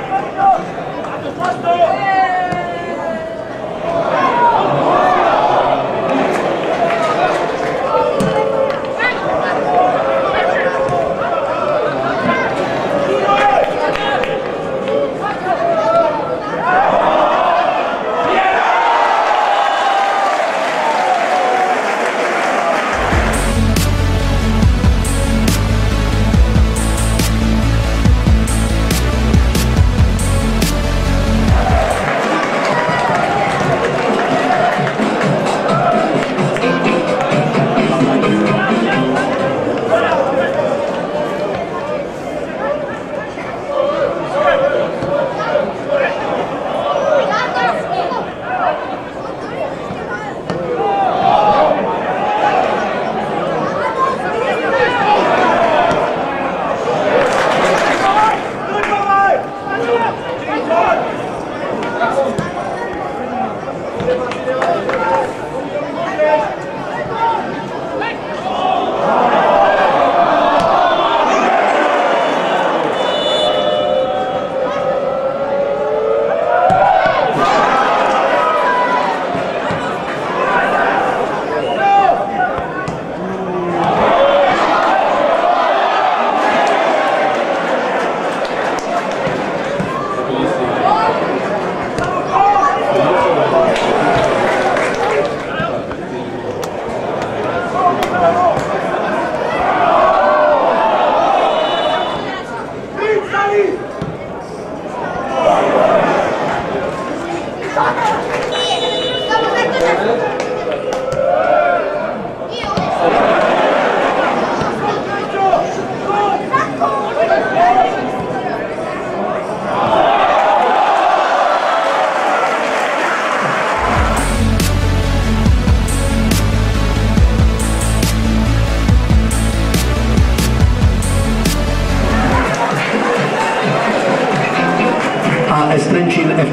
¡Vamos!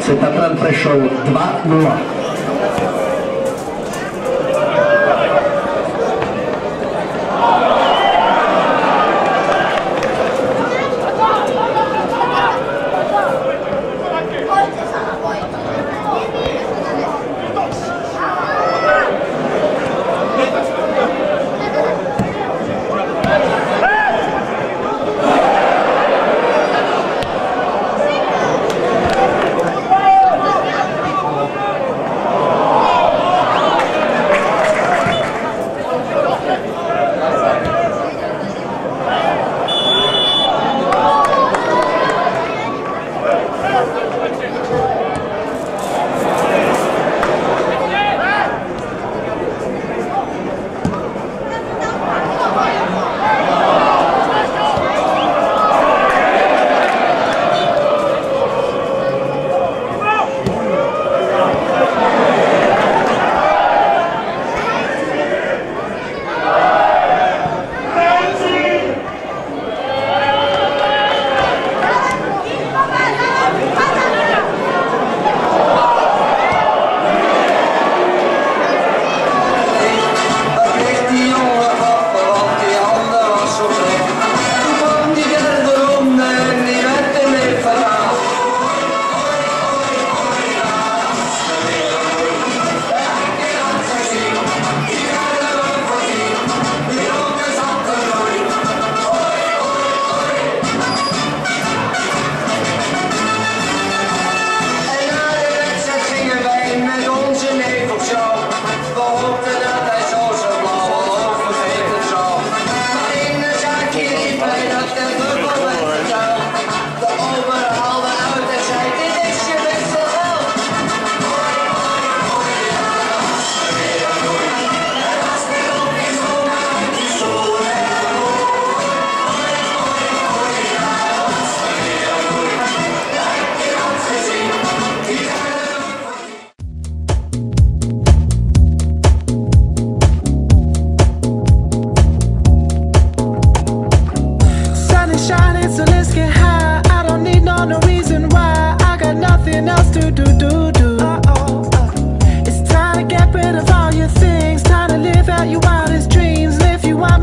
Tatran Prešov 2-0.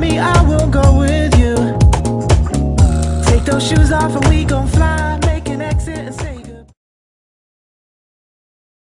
me, I will go with you. Take those shoes off and we gon' fly, make an exit and say.